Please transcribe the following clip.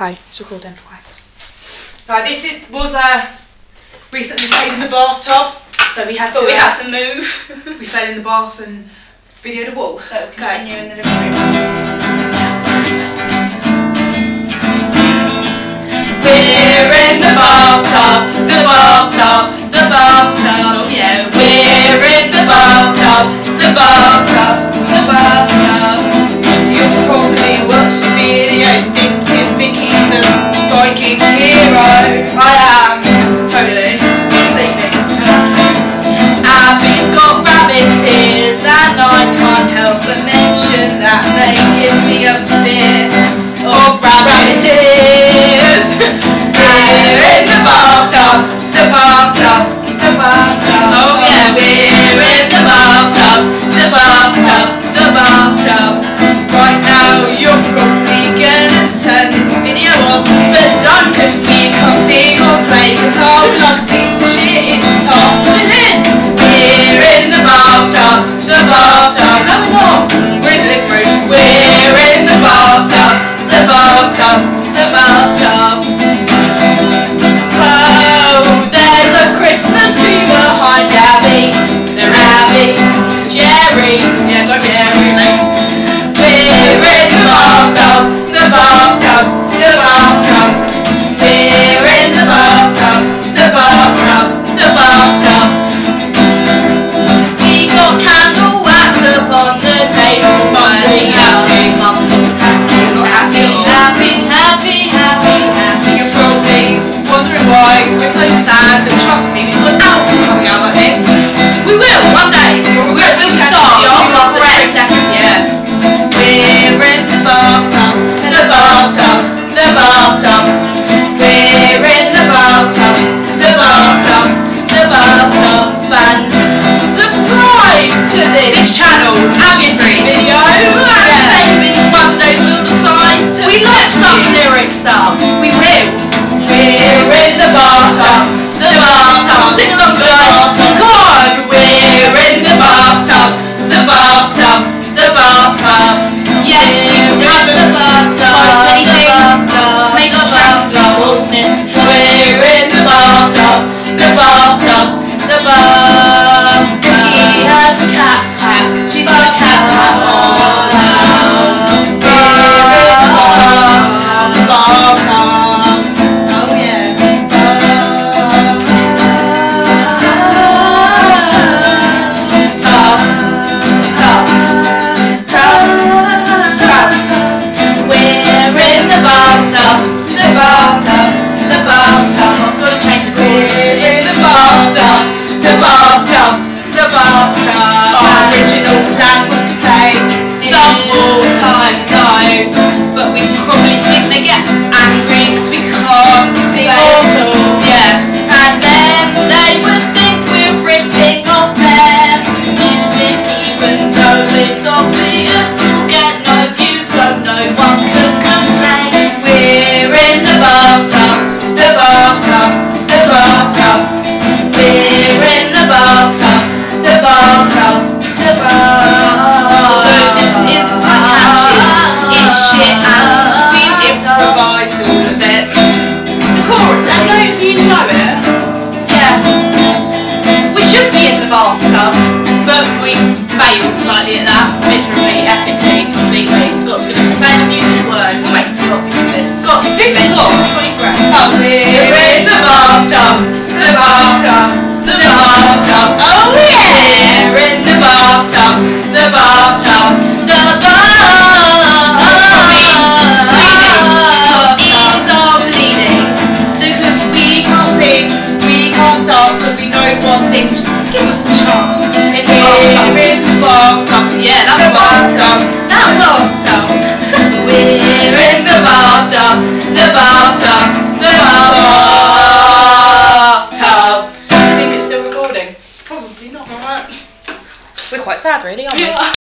Okay, it's recording. Right. Right, this is, was uh, recently played in the bathtub, so we had to, we uh, have to move. we fell in the bath and videoed a wall. so continue in the living room. We're so sad, and trust me, we will out coming out of it. We will one day. We will. We'll start. You're great. Yeah. We're in the bathtub, the bathtub, the bathtub. We're in the bathtub, the bathtub, the bathtub. And subscribe to this channel, video. And maybe one day we'll decide to We like some Sing along, guys. Come. We're in the bathtub, the bathtub, the bathtub. Yes, we're in the bathtub, The up, the step. should be oh, in the bathtub. But we failed slightly at that, miserably, epically, completely. Scott's going to defend, use his words, make Scott do this. Scott, do this, Scott, fully correct. Come, here is the bathtub, the bathtub, the bathtub. Oh yeah! Here in the bathtub, the bathtub. We're in the. Yeah, the the. We're in the. The. The think it's still recording. Probably not. We're quite sad, really, aren't we?